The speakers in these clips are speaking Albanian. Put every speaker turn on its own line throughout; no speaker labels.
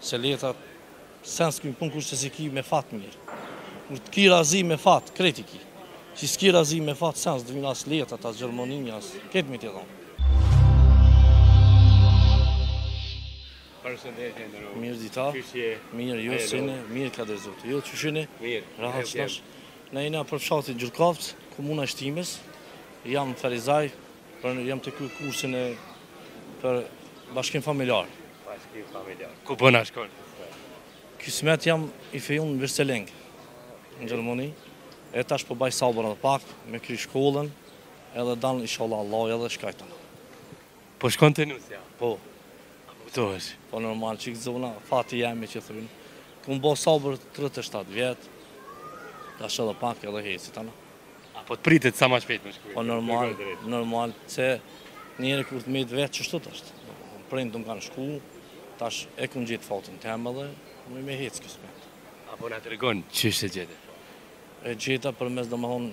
Se letrat sen s'kryjn punë kur s'e ki me fat mirë, kur t'ki razi me fat krejt i ki si s'ki razi me fat sen s't'vyn as letrat as Gjermonia as krejt me t'i dhon.
Përshëndetje i nderum.
Mirë dita.
Qysh je?
Mirë, ju
si
jeni? Mirë ka dhon Zoti. Ju qysh jeni?
Mirë.
Rahat
që
tash. Ne jena prej fshatit Gjurkoc, komuna e Shtimes. Jam Ferizaj, po jam te ky kursi për bashkim familjar.
Bashkim familjar. Ku bëna po shkon?
Kismet jam i fejun në Virseleng, në Gjermoni, e tash po baj sabër edhe pak, me kry shkollën, edhe tani inshallah edhe shkoj atje.
Po shkon te nusja?
Po.
Po të është?
Po normal që gëzona, fati jem që thujnë. Kum bo sabër 37 vjet, tash edhe pak edhe heci të në.
A po të pritet sa ma shpejt me shku?
Po normal, normal, se njeri kur të met vetë, qashtu është. Prindët më kanë shku, tash e kum gjet fatin tem edhe, më i me hecë kismet.
A po na tregon, qysh e gjete?
E gjeta përmes, domethonë,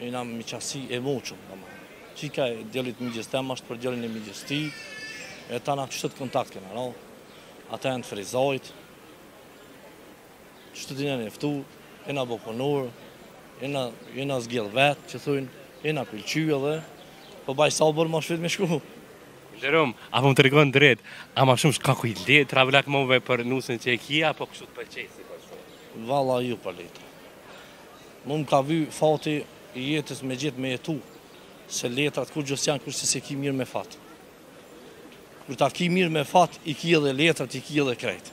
nga ni miqasi e moçme, domethonë. Çika e djalit mixhës tem, asht për djalin e mixhës tij, e tani qeshtu kontakt kena ra. Ata në Ferizaj, Qeshtu jena njoftu, jena bo punur, jena, jena zgjedh vetë, që thujnë, jena pëlqy edhe, po baj sabër ma shpejt me shku.
Zherom, a po më tregon drejt, a ma shumë shkaku i letrave u fejove për nusen që e ki, apo kështu të pëlqeu si person?
Valla jo për letra. Mu më ka vy fati i jetës me gjet me jetu, se letrat kurgjo s'janë kur s'e ki mirë me fat. Kur ta ki mirë me fat, i ki edhe letrat, i ki edhe krejt.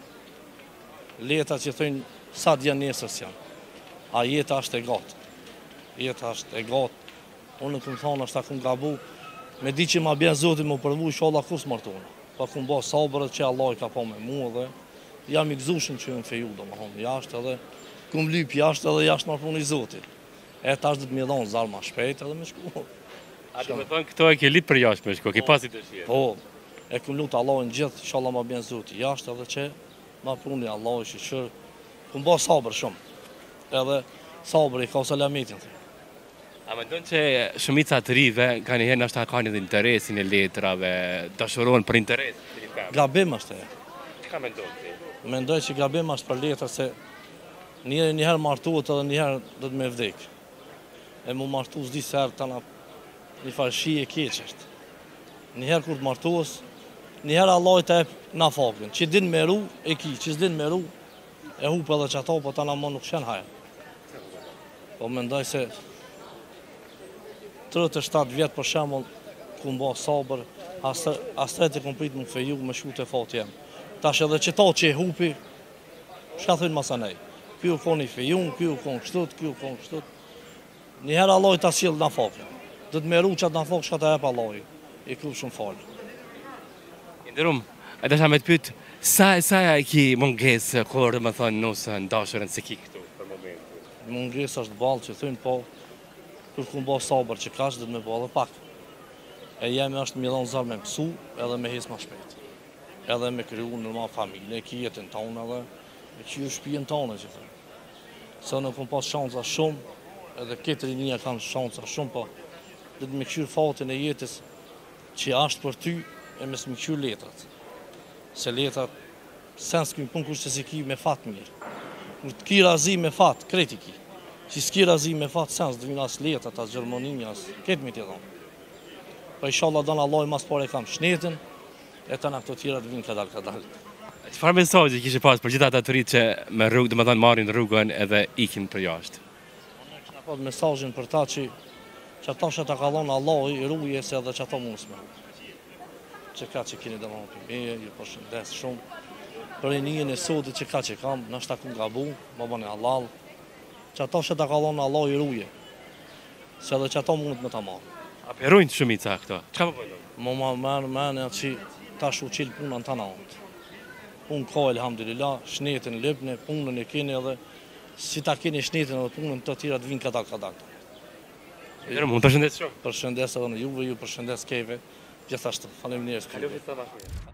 Letrat që thojnë sot janë nesër s'janë, a jeta është e gatë, jeta është e gatë, unë kum thonë ashtu, e kum gabu, me di që ma bjen Zoti me u përvu, vallah kurrë s'martona, po kum bo sabër edhe Allahi ka pa me mu edhe, jam i gëzushëm që jam feju, domethonë, jashtë edhe, kum lyp jashtë edhe jashtë ma pruni Zoti. E tash do të më dhon zall ma shpejt edhe me shku.
A domethon ti e ke lyp për jashtë me shku, ke pas dëshirë?
Po. E kum lut Allahun gjithë, inshallah ma bjen Zoti jashtë edhe qe ma pruni Allahu i shyqyr. Kum bo sabër shumë. Edhe sabri ka selametin.
A mendon që shumica e të rive, kanjëherë ndoshta kanë edhe interesin e letrave, të shuron për interes?
Gabim është e.
Çka mendon?
Mendoj që gabim është për letra se Njeri një herë martohet edhe një herë do me vdek. E mu martu s'di se erdhën tana njëfarësi keq. Një herë kur të martohesh, një herë Allahu ta jep nafakën. Që din me ru, e ki, që s'din me ru, e hupe edhe qata, po tana më nuk sheh hajr. Po mendoj se 37 vjetë për shemull, kom ba sabër, as s'e kom pritë me u feju, me shku te fati jem. Tash edhe qata që e hupi, Çka thonë masanej? Ky u kon i fejum, ky u kon kështut, ky u kon kështut. Njëherë Allahu ta sjell nafakën. Do me ru qat nafakë çka ta jep Allahu. I kofshim falë.
Nderum, a deshta me të pyt, sa, sa e ki mungesë domethënë nusen, dashurën s'e ki këtu për momentin?
Mungesë është vallahi që thonë, po kur kom ba sabër që kaq, do të bëj edhe pak. E jemja është me i dhanë zor me mësu edhe me hi sa më shpejt. Edhe me kriju normal familje, e ki jetën tane edhe, me kriju shpijën tane që thonë. Se unë kom pas shansa shumë, edhe kjo rinia kanë shansa shumë, po duhet me kshyr fatin e jetës që ashtë për ty, e mos me kshyr letrat. Se letrat, sen s'kryjnë punë kush që s'i ki me fat mirë. Kur t'ki rahati me fat, krejt i ki. Që s'ki rahati me fat, sen s't'vyn as letrat, as Gjermania, as krejt me t'i dhonë. Po inshallah na jep Allahi ma s'pari shnet, kam shnetin, E tana këto tjera vinë kadal kadal.
Çfarë mesazhi kishe pas për gjithë ata të rinjtë që me rrugë, domethënë marrin rrugën edhe ikin për jashtë?
Unë e kisha pas mesazhin për ta që qata që ta ka dhënë Allahu ruje se edhe qata mund s'me. Që kaq keni dhe për mu, ju përshëndes shumë. Për rinien e sotit qe kaq kam, nëse dikun kom gabu, më bëni hallall. Qata që ta ka dhënë Allahu ruje. se edhe qato mund me ta marrë.
A punojnë shumica këto? Qa po bëjnë?
Mu ma merr menja që tash u qilë puna n'tana antë. Punë ka, elhamdulillah, shnetin lipni, punën e kini edhe, si ta kini shnetin edhe punën të tjerat vinë kadal kadal.
Mirë, po t'përshëndes shumë.
Përshëndes edhe unë juve, ju përshëndes krejtve, gjithashtu. Faleminderit
shumë. Kalo gjithë të